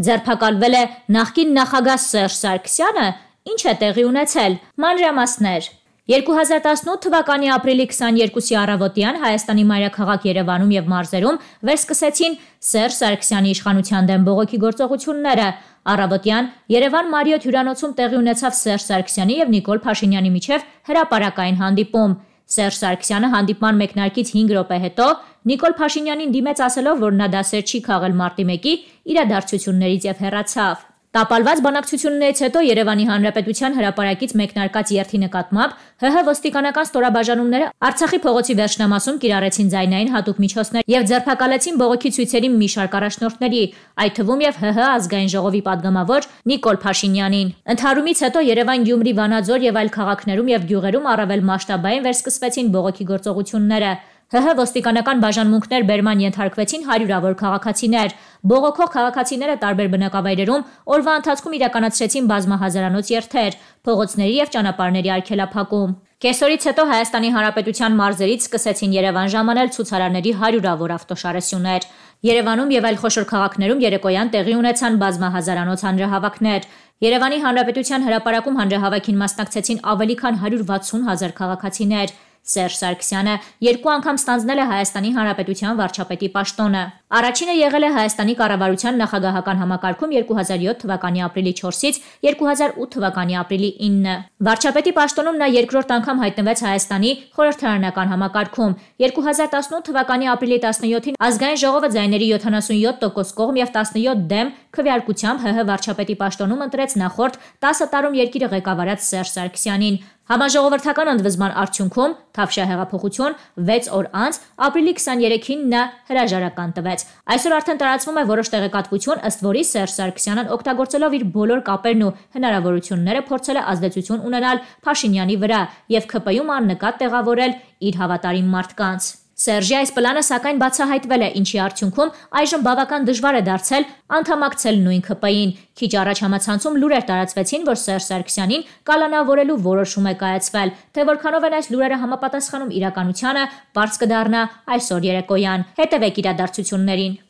Ձերբակալվել է նախկին նախագահ Սերժ Սարգսյանը, ինչ է տեղի ունեցել։ Մանրամասներ 2018 թվականի ապրիլի 22-ի առավոտյան Հայաստանի մայրաքաղաք Երևանում եւ մարզերում վերսկսեցին Սերժ Սարգսյանի իշխանության դեմ բողոքի գործողությունները։ Առավոտյան Երևան Մարիոթ հյուրանոցում տեղի ունեցավ Սերժ Սարգսյանի եւ Նիկոլ Փաշինյանի միջև հրապարակային հանդիպում։ Սերժ Սարգսյանը հանդիպման մեկնարկից 5 րոպե հետո Նիկոլ Փաշինյանին դիմեց ասելով, որ նա դասեր չի քաղել մարտի 1-ի իրադարձություններից եւ հեռացավ։ Տապալված բանակցություններից հետո Երևանի Հանրապետության հրապարակից մեկնարկած երթի նկատմամբ ՀՀ ոստիկանական ստորաբաժանումները Արցախի փողոցի վերջնամասում կիրառեցին ձայնային հատուկ միջոցներ եւ ձերբակալեցին բողոքի ցույցերի մի շարք առաջնորդների, այդ թվում եւ ՀՀ ազգային ժողովի падգամավոր Նիկոլ Փաշինյանին։ Ընթարումից հետո Երևան, Գյումրի, Վանաձոր եւ այլ քաղաքներում եւ գյուղերում առավել մասշտաբային վերսկսվեցին բողոքի գործողությունները։ ՀՀ ոստիկանական բաժանմունքներ բերման ենթարկվեցին հարյուրավոր քաղաքացիներ։ Բողոքող քաղաքացիները տարբեր բնակավայրերում օրվա ընթացքում իրականացրեցին բազմահազարանոց երթեր, փողոցների եւ ճանապարհների արգելափակում։ Կեսօրից հետո Հայաստանի Հանրապետության մարզերից սկսեցին Երևան ժամանել ցուցարարների հարյուրավոր ավտոշարեսյուներ։ Երևանում եւ այլ խոշոր քաղաքներում երեկոյան տեղի ունեցան բազմահազարանոց հանրահավաքներ։ Երևանի Հանրապետության հրապարակում հանրահավաքին մասնակցեցին ավելի քան 160 հազար քաղաքացիներ։ Սերժ Սարգսյանը երկու անգամ ստանձնել է Հայաստանի Հանրապետության վարչապետի պաշտոնը։ Առաջինը եղել է Հայաստանի կառավարության նախագահական համակարգում 2007 թվականի ապրիլի 4-ից 2008 թվականի ապրիլի 9-ը։ Վարչապետի պաշտոնում նա երկրորդ անգամ հայտնվեց Հայաստանի խորհրդարանական համակարգում։ 2018 թվականի ապրիլի 17-ին ազգային ժողովը ձայների 77% կողմ եւ 17 դեմ քվեարկությամբ ՀՀ վարչապետի պաշտոնում ընտրեց նախորդ 10 տարում երկիրը ղեկավարած Սերժ Սարգսյանին։ Համաժողովրդական ընդվզման արդյունքում Թավշյա հեղափոխություն 6 օր անց ապրիլի 23-ին նա հրաժարական տվեց։ Այսօր արդեն տարածվում է որոշ տեղեկատվություն, ըստ որի Սերժ Սարգսյանն օգտագործելով իր բոլոր կապերն ու հնարավորությունները փորձել է ազդեցություն ունենալ Փաշինյանի վրա եւ ԿՊ-ում աննկատ տեղավորել իր հավատարիմ մարդկանց։ Սերժի այս պլանը սակայն բացահայտվել է, ինչի արդյունքում այժմ բավական դժվար է դարձել անդամակցել նույն ԿՊ-ին։ Քիչ առաջ համացանցում լուրեր տարածվեցին, որ Սերժ Սարգսյանին կալանավորելու որոշում է կայացվել, թե որքանով են այս լուրերը համապատասխանում իրականությանը, բարձ կդառնա այսօր երեկոյան։ Հետևեք իրադարձություններին։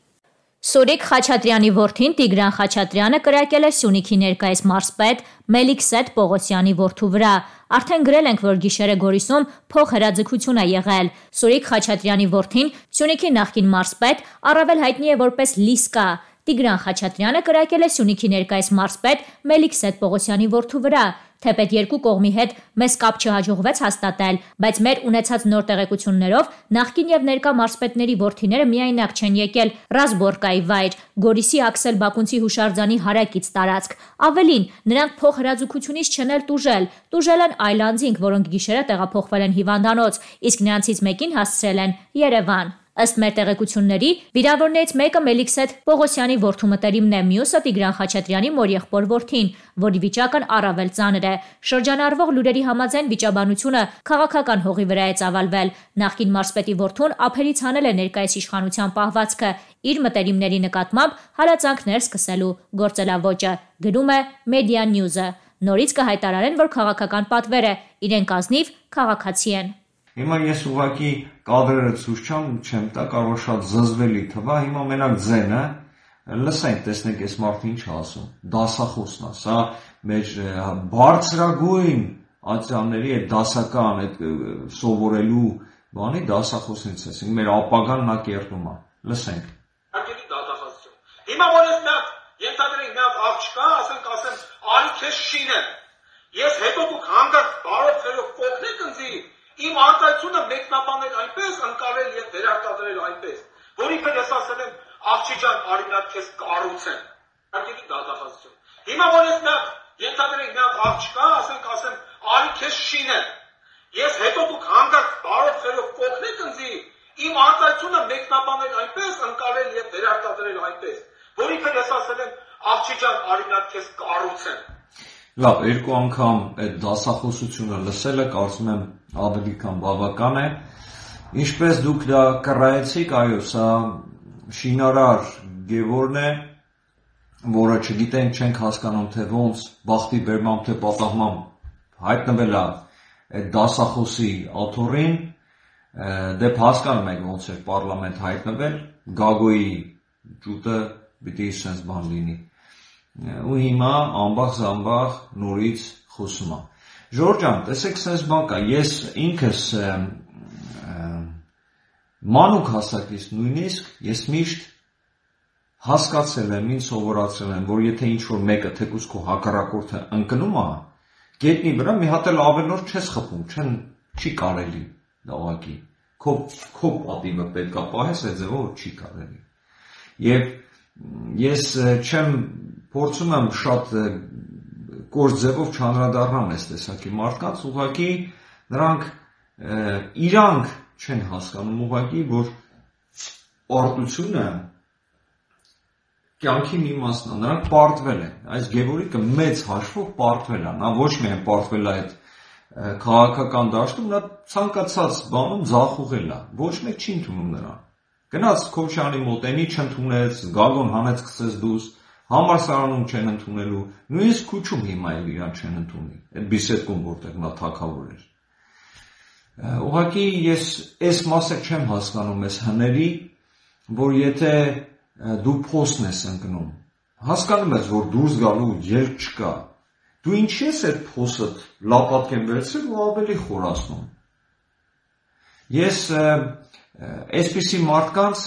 Սուրիկ Խաչատրյանի որդին Տիգրան Խաչատրյանը կրակել է Սյունիքի ներկայիս մարզպետ Մելիքսետ Պողոսյանի որդու վրա։ Արդեն գրել ենք, որ գիշերը Գորիսում փոխհրաձգություն է եղել։ Սուրիկ Խաչատրյանի որդին Սյունիքի նախկին մարզպետ առավել հայտնի է որպես Լիսկա։ Տիգրան Խաչատրյանը կրակել է Սյունիքի ներկայիս մարզպետ Մելիքսետ Պողոսյանի որդու վրա թեպետ երկու կողմի հետ մեզ կապ չհաջողվեց հաստատել, բայց մեր ունեցած նոր տեղեկություններով նախկին եւ ներկա մարզպետների worth-իները միայնակ չեն եկել Ռազբորկայի վայր, Գորիսի Աքսել Բակունցի հուշարձանի հարակից տարածք։ Ավելին, նրանք փող հրաձուկությունից չեն էլ տուժել, տուժել են այլանդինք, որոնք գիշերը տեղափոխվել են Հիվանդանոց, իսկ նրանցից մեկին հասցրել են Երևան։ Ըստ մեր տեղեկությունների, վիրավորներից մեկը Մելիքսետ Պողոսյանի որդու մտերիմն է, մյուսը Տիգրան Խաչատրյանի մորեղբոր որդին, որի վիճակն առավել ծանր է։ Շրջանառվող լուրերի համաձայն վիճաբանությունը քաղաքական հողի վրա է ծավալվել։ Նախկին մարզպետի որդուն ափերից հանել է ներկայիս իշխանության պահվածքը իր մտերիմների նկատմամբ հալածանքներ սկսելու գործելավոճը։ Գրում է Media News-ը։ Նորից կհայտարարեն, որ քաղաքական պատվեր է, իրենք ազնիվ քաղաքացի են։ Հիմա ես ուղակի կադրերը ցույց չեմ, չեմ տա, կարող շատ զզվելի թվա, հիմա մենակ ձենը լսենք, տեսնենք այս մարդը ինչ ասում։ Դասախոսն է, սա մեր բարձրագույն ատյանների այդ դասական, այդ սովորելու բանի դասախոսից է, ասենք մեր ապագան նա կերտում է։ Լսենք։ Արգելի դատախազություն։ Հիմա որ ես հատ ենթադրենք հատ աղջկա, ասենք ասեմ, արի քեզ շինը։ Ես հետո դուք հանգած բարով ծերով օգնեք ինձ Իմ արտահայտությունը մեկնաբանել այնպես, ընկալել եւ վերարտադրել այնպես, որ իբր ես ասել եմ աղջի ջան, արի նա քեզ կառուցեմ։ Հարգելի դատախազություն։ Հիմա որ ես նա ենթադրենք հատ աղջկա, ասենք ասեմ, արի քեզ շինեմ։ Ես հետո դուք հանգած բարով ծերով կօգնեք ինձ իմ արտահայտությունը մեկնաբանել այնպես, ընկալել եւ վերարտադրել այնպես, որ իբր ես ասել եմ աղջի ջան, արի նա քեզ կառուցեմ։ Լավ, երկու անգամ այդ դասախոսությունը լսելը կարծում եմ ավելի քան բավական է։ Ինչպես դուք դա կռայեցիք, այո, սա շինարար Գևորն է, որը չգիտենք, չենք հասկանում թե ոնց բախտի բերմամբ թե պատահմամբ հայտնվել է այդ դասախոսի author-ին, դե հասկանում եք ոնց է պարլամենտ հայտնվել, Գագոյի ջուտը պիտի sense բան լինի։ ու հիմա ամբախ զամբախ նորից խոսում է Ժորժ ջան, տեսեք, sense բան կա, ես ինքս մանուկ հասակից նույնիսկ ես միշտ հասկացել եմ, ինձ սովորացրել են, որ եթե ինչ որ մեկը թեկուզ քո հակառակորդը ընկնում է, գետնի վրա մի հատ էլ ավելորդ չես խփում, չեն չի կարելի դա ուղղակի քո քո պատիվը պետքա պահես այդ ձևով չի կարելի եւ ես չեմ փորձում եմ շատ կորձ ձևով չանդրադառնամ այս տեսակի մարդկանց, ուղղակի նրանք իրանք չեն հասկանում ուղղակի, որ պարտությունը կյանքի մի մասն է, նրանք պարտվել են։ Այս Գևորիկը մեծ հաշվով պարտվել է, նա ոչ միայն պարտվել է այդ քաղաքական դաշտում, նա ցանկացած բանում ձախուղել է։ Ոչ մեկ չի ընդունում նրան։ Գնաց Քոչյանի մոտ, այնի չընդունեց, Գագոն հանեց սկսեց դուս, համալսարանում չեն ընդունելու, նույնիսկ քուչում հիմա էլ իրան չեն ընդունի։ Այդ բիսեդկում որտեղ նա թակավոր էր։ Ուղղակի ես այս մասը չեմ հասկանում այս հների, որ եթե դու փոսն ես ընկնում, հասկանում ես, որ դուրս գալու ելք չկա, դու ինչի ես այդ փոսը լապատկեն վերցրել ու ավելի խորացնում։ Ես այսպիսի մարդկանց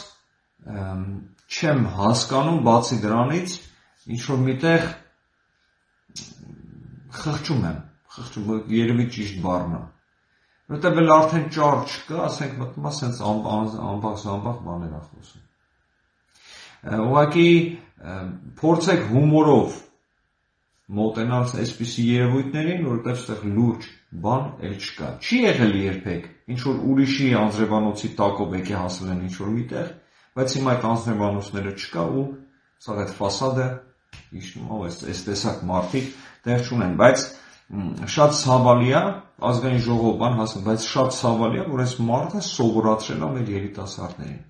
չեմ հասկանում բացի դրանից, ինչ որ միտեղ խղճում եմ, խղճում երևի ճիշտ բառն է։ Որտեւ էլ արդեն ճար չկա, ասենք մտնում է սենց ամբախ զամբախ բաներ է խոսում։ Ուղղակի փորձեք հումորով մոտենալ այսպիսի երևույթներին, որովհետև այստեղ լուրջ բան էլ չկա։ Չի եղել երբեք, ինչ որ ուրիշի անձրևանոցի տակով եկե հասել են ինչ որ միտեղ, բայց հիմա այդ անձրևանոցները չկա ու սա այդ ֆասադը իջնում այս այս տեսակ մարդիկ տեղ չունեն, բայց շատ ցավալի է ազգային ժողով բան հասնում, բայց շատ ցավալի է, որ այս մարդը սովորացրել է մեր երիտասարդներին։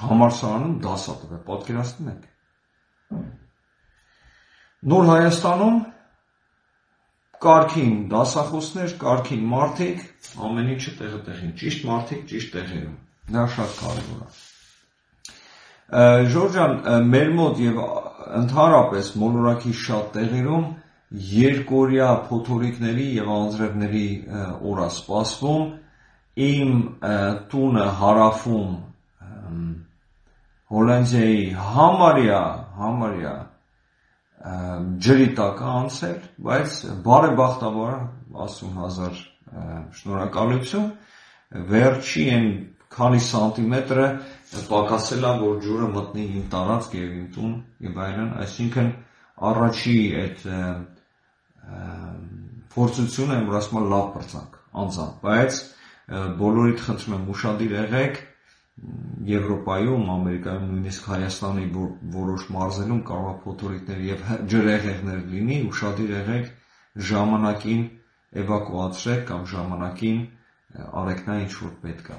Համարսարանում դաս է տվել, պատկերացնում եք։ Նոր Հայաստանում կարքին դասախոսներ, կարքին մարդիկ, ամեն ինչը տեղը տեղին, ճիշտ մարդիկ, ճիշտ տեղերում։ Դա շատ կարևոր է։ Ժորժան, մեր մոտ եւ ընդհանրապես մոլորակի շատ տեղերում երկորյա փոթորիկների եւ անձրևների օր է սպասվում իմ տունը հարավում Հոլանդիայի համարյա համարյա ջրի տակ անցել, բայց բարեբախտաբար 80000 շնորհակալություն վերջի այն քանի սանտիմետրը պակասել է, որ ջուրը մտնի իմ տարածք եւ իմ տուն եւ այլն, այսինքն առաջի այդ փորձությունը որ ասում եմ լավ բրցանք, անձամբ, բայց բոլորիդ խնդրում եմ ուշադիր եղեք Եվրոպայում, Ամերիկայում, նույնիսկ Հայաստանի որոշ մարզերում կարող է փոթորիկներ եւ ջրեղեղներ լինի, ուշադիր եղեք ժամանակին էվակուացրեք կամ ժամանակին արեք նա ինչ որ պետք է